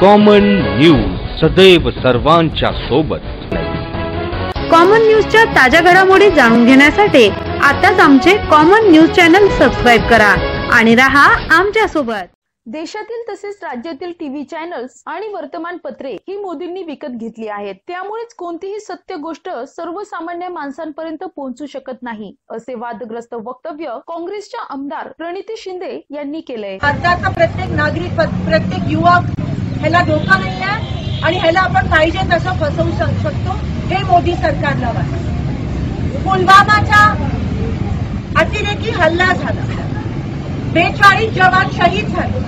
Common news सदैव सर्वांच्या सोबत. कॉमन न्यूजच्या ताज्या घडामोडी जाणून घेण्यासाठी आताच आमचे कॉमन न्यूज चॅनल सबस्क्राईब करा आणि रहा आमच्यासोबत. देशातील तसेच राज्यातील टीव्ही चॅनल्स आणि वर्तमानपत्रे ही मोदींनी विकत घेतली आहेत. त्यामुळेच कोणतीही सत्य गोष्ट सर्वसामान्य माणसांपर्यंत पोहोचू शकत नाही असे वादग्रस्त वक्तव्य काँग्रेसच्या आमदार प्रणिती शिंदे यांनी केलंय. भारताचा प्रत्येक नागरिक प्रत्येक युवक ह्याला धोका नाही आहे आणि ह्याला आपण पाहिजे तसं फसवू शकतो. हे मोदी सरकारला वाटतं. पुलवामाचा अतिरेकी हल्ला झाला. बेचाळीस जवान शहीद झाले.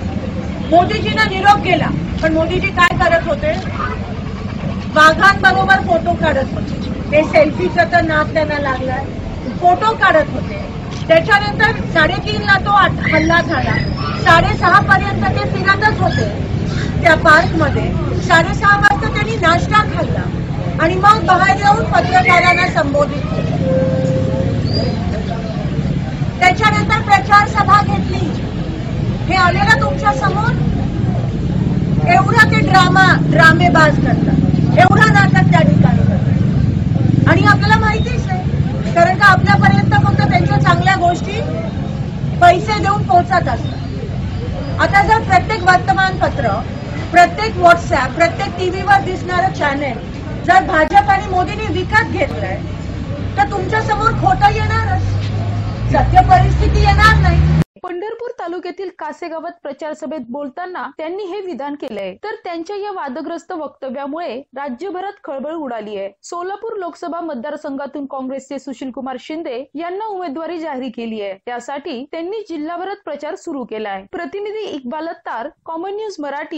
मोदीजींना निरोप केला पण मोदीजी काय करत होते? वाघांबरोबर फोटो काढत होते. ते सेल्फीचं तर नाद त्यांना लागलाय. फोटो काढत होते. त्याच्यानंतर साडेतीनला तो हल्ला झाला. साडेसहा पर्यंत ते फिरतच होते. त्या पार्कमध्ये साडेसहा वाजता त्यांनी नाश्ता खाल्ला आणि मग बाहेर येऊन पत्रकारांना संबोधित केलं. त्याच्यानंतर प्रचार सभा घेतली. हे आले ना तुमच्यासमोर? एवढा ते ड्रामा ड्रामेबाज करतात. एवढा नाटक त्या ठिकाणी करतात. आणि आपल्याला माहितीच आहे कारण का आपल्यापर्यंत फक्त त्यांच्या चांगल्या गोष्टी पैसे देऊन पोहोचत असतात. आता जर प्रत्येक वर्तमानपत्र प्रत्येक व्हॉट्सअप प्रत्येक टीव्हीवर दिसणारं चॅनेल जर भाजप आणि मोदींनी विकत घेतलंय तर तुमच्यासमोर खोटं येणारच. सत्य परिस्थिती येणार नाही. पंढरपूर तालुक्यातील कासेगावात प्रचार सभेत बोलताना त्यांनी हे विधान केलंय. तर त्यांच्या या वादग्रस्त वक्तव्यामुळे राज्यभरात खळबळ उडाली आहे सोलापूर लोकसभा मतदारसंघातून काँग्रेसचे सुशील कुमार शिंदे यांना उमेदवारी जाहीर केली आहे त्यासाठी त्यांनी जिल्हाभरात प्रचार सुरू केलाय. प्रतिनिधी इक्बाल अत्तार कॉमन न्यूज मराठी.